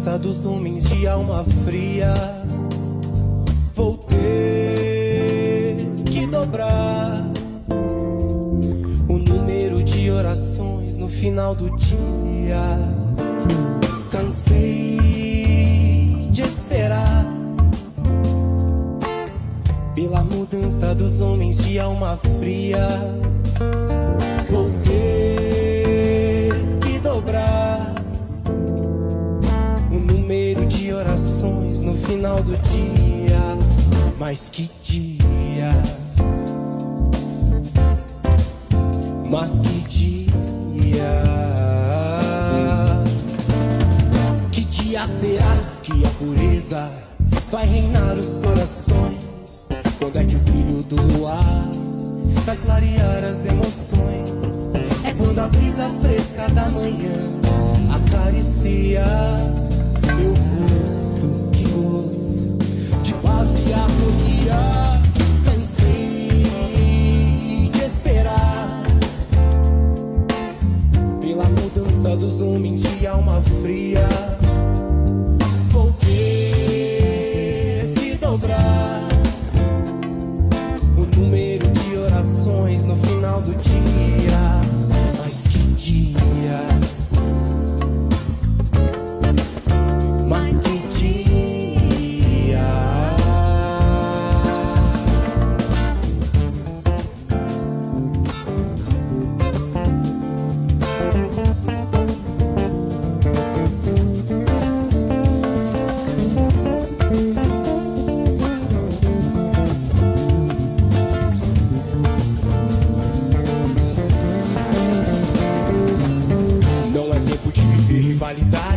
mudança dos homens de alma fria. Vou ter que dobrar o número de orações no final do dia. Cansei de esperar pela mudança dos homens de alma fria. De orações no final do dia. Mas que dia! Mas que dia! Que dia será que a pureza vai reinar os corações? Quando é que o brilho do luar vai clarear as emoções? É quando a brisa fresca da manhã acaricia 宿命。qualidade.